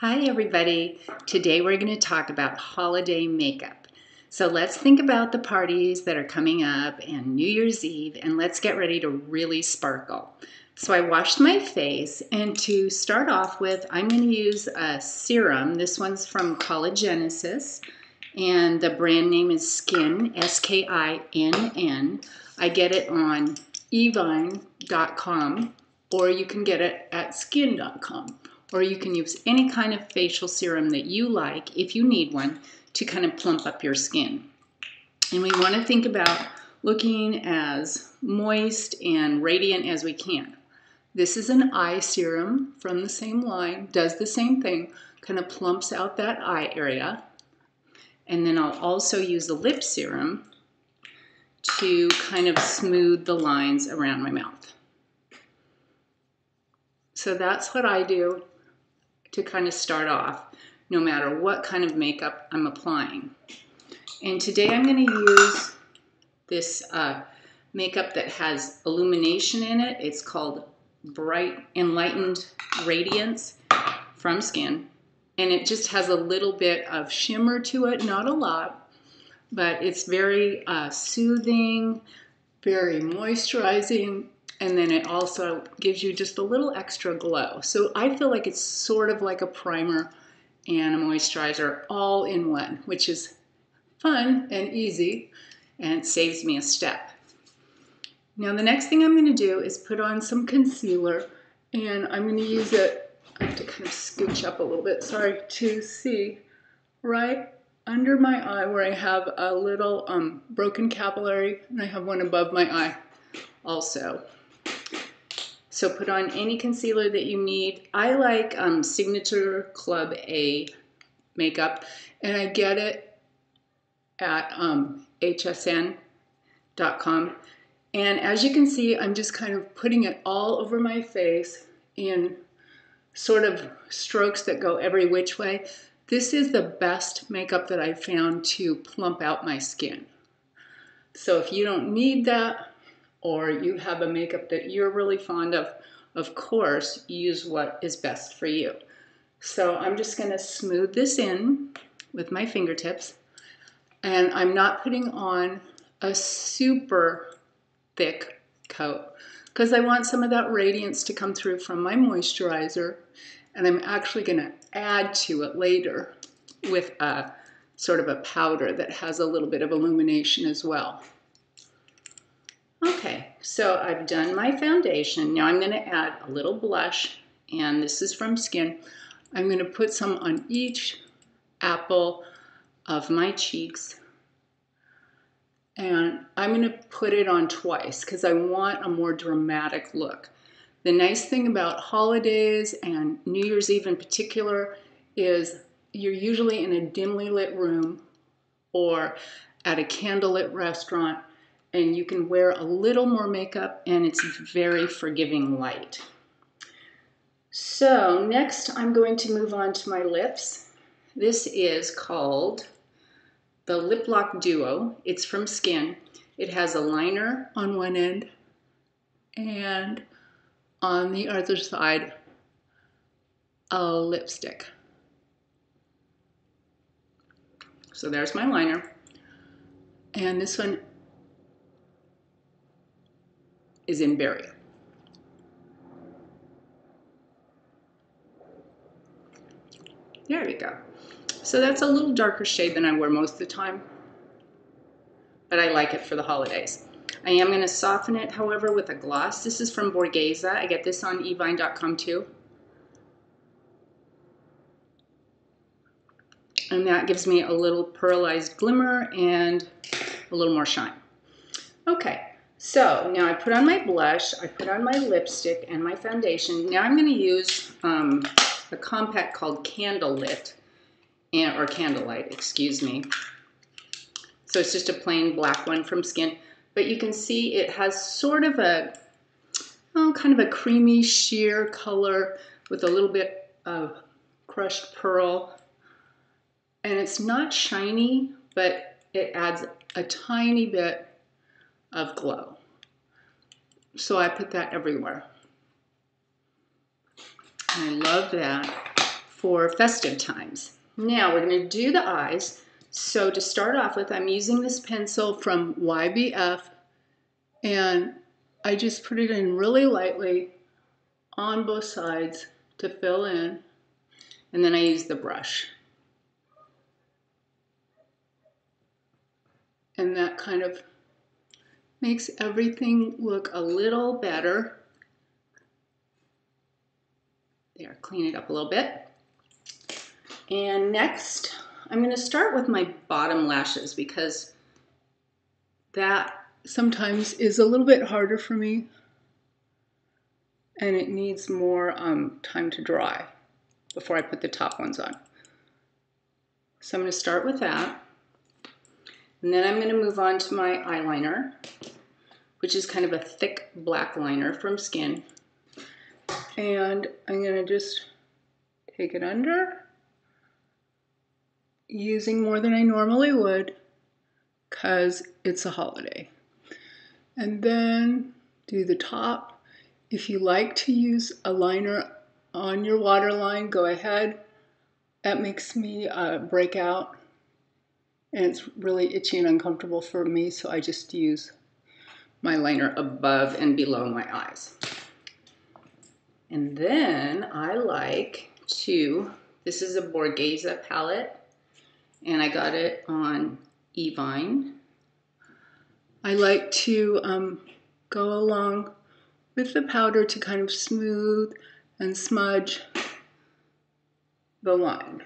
Hi everybody. Today we're going to talk about holiday makeup. So let's think about the parties that are coming up and New Year's Eve and let's get ready to really sparkle. So I washed my face and to start off with I'm going to use a serum. This one's from Collagenesis and the brand name is Skinn, S-K-I-N-N. I get it on evine.com or you can get it at skinn.com or you can use any kind of facial serum that you like if you need one to kind of plump up your skin. And we want to think about looking as moist and radiant as we can. This is an eye serum from the same line, does the same thing, kind of plumps out that eye area. And then I'll also use the lip serum to kind of smooth the lines around my mouth. So that's what I do to kind of start off, no matter what kind of makeup I'm applying. And today I'm going to use this uh, makeup that has illumination in it. It's called Bright Enlightened Radiance from Skinn. And it just has a little bit of shimmer to it, not a lot, but it's very uh, soothing, very moisturizing, and then it also gives you just a little extra glow. So I feel like it's sort of like a primer and a moisturizer all in one, which is fun and easy and saves me a step. Now the next thing I'm going to do is put on some concealer and I'm going to use it, I have to kind of scooch up a little bit, sorry, to see right under my eye where I have a little um, broken capillary and I have one above my eye also. So put on any concealer that you need. I like um, Signature Club A makeup, and I get it at um, hsn.com. And as you can see, I'm just kind of putting it all over my face in sort of strokes that go every which way. This is the best makeup that I've found to plump out my skin. So if you don't need that, or you have a makeup that you're really fond of, of course, use what is best for you. So I'm just going to smooth this in with my fingertips. And I'm not putting on a super thick coat because I want some of that radiance to come through from my moisturizer. And I'm actually going to add to it later with a sort of a powder that has a little bit of illumination as well. Okay, so I've done my foundation. Now I'm going to add a little blush, and this is from Skinn. I'm going to put some on each apple of my cheeks. And I'm going to put it on twice because I want a more dramatic look. The nice thing about holidays and New Year's Eve in particular is you're usually in a dimly lit room or at a candlelit restaurant and you can wear a little more makeup and it's very forgiving light. So next I'm going to move on to my lips. This is called the Lip Lock Duo. It's from Skinn. It has a liner on one end and on the other side a lipstick. So there's my liner. And this one is in berry. There we go. So that's a little darker shade than I wear most of the time, but I like it for the holidays. I am going to soften it, however, with a gloss. This is from Borghese. I get this on evine.com too. And that gives me a little pearlized glimmer and a little more shine. Okay, so now I put on my blush, I put on my lipstick and my foundation. Now I'm going to use um, a compact called Candlelit, and, or Candlelight, excuse me. So it's just a plain black one from Skinn. But you can see it has sort of a, oh, kind of a creamy sheer color with a little bit of crushed pearl. And it's not shiny, but it adds a tiny bit of glow. So I put that everywhere. And I love that for festive times. Now we're going to do the eyes. So to start off with, I'm using this pencil from YBF and I just put it in really lightly on both sides to fill in and then I use the brush. And that kind of makes everything look a little better. There, clean it up a little bit. And next, I'm going to start with my bottom lashes because that sometimes is a little bit harder for me and it needs more um, time to dry before I put the top ones on. So I'm going to start with that. And then I'm going to move on to my eyeliner, which is kind of a thick black liner from Skinn. And I'm to just take it under, using more than I normally would, because it's a holiday. And then do the top. If you like to use a liner on your waterline, go ahead. That makes me uh, break out and it's really itchy and uncomfortable for me, so I just use my liner above and below my eyes. And then I like to, this is a Borghese palette, and I got it on Evine. I like to um, go along with the powder to kind of smooth and smudge the line.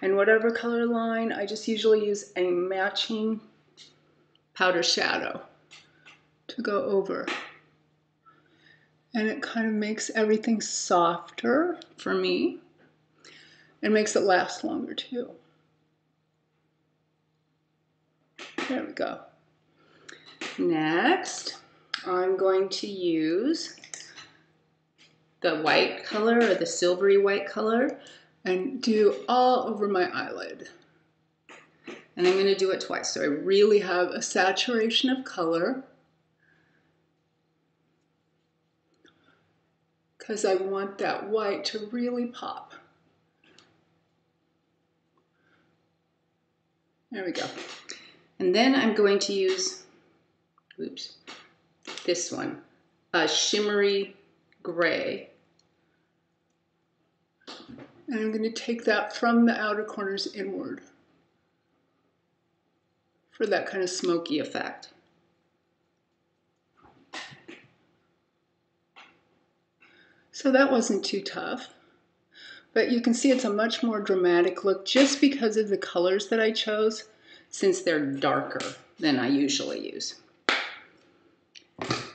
And whatever color line, I just usually use a matching powder shadow to go over. And it kind of makes everything softer for me. It makes it last longer too. There we go. Next, I'm going to use the white color or the silvery white color and do all over my eyelid. And I'm going to do it twice. So I really have a saturation of color because I want that white to really pop. There we go. And then I'm going to use, oops, this one, a shimmery gray. And I'm going to take that from the outer corners inward for that kind of smoky effect. So that wasn't too tough. But you can see it's a much more dramatic look just because of the colors that I chose since they're darker than I usually use.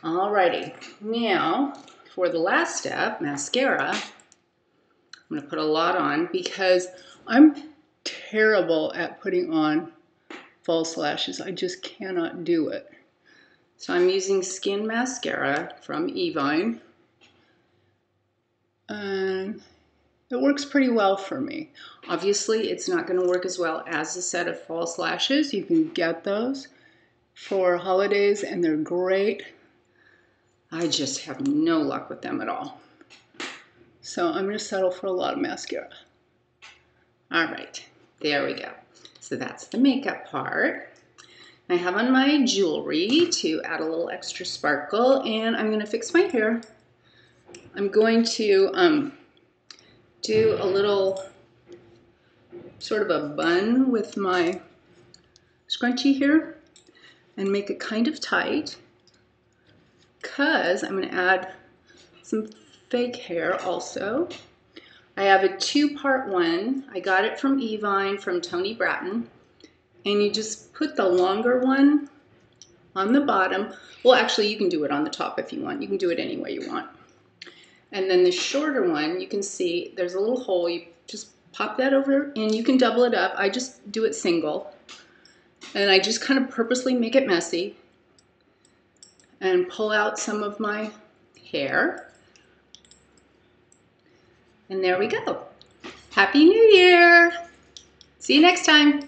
Alrighty, now for the last step, mascara, I'm to put a lot on because I'm terrible at putting on false lashes. I just cannot do it. So I'm using Skinn Mascara from Evine. And it works pretty well for me. Obviously, it's not going to work as well as a set of false lashes. You can get those for holidays and they're great. I just have no luck with them at all. So I'm going to settle for a lot of mascara. All right, there we go. So that's the makeup part. I have on my jewelry to add a little extra sparkle and I'm going to fix my hair. I'm going to um, do a little sort of a bun with my scrunchie here and make it kind of tight because I'm going to add some fake hair also. I have a two-part one. I got it from Evine from Toni Brattin. And you just put the longer one on the bottom. Well, actually, you can do it on the top if you want. You can do it any way you want. And then the shorter one, you can see there's a little hole. You just pop that over and you can double it up. I just do it single. And I just kind of purposely make it messy and pull out some of my hair. And there we go. Happy New Year! See you next time.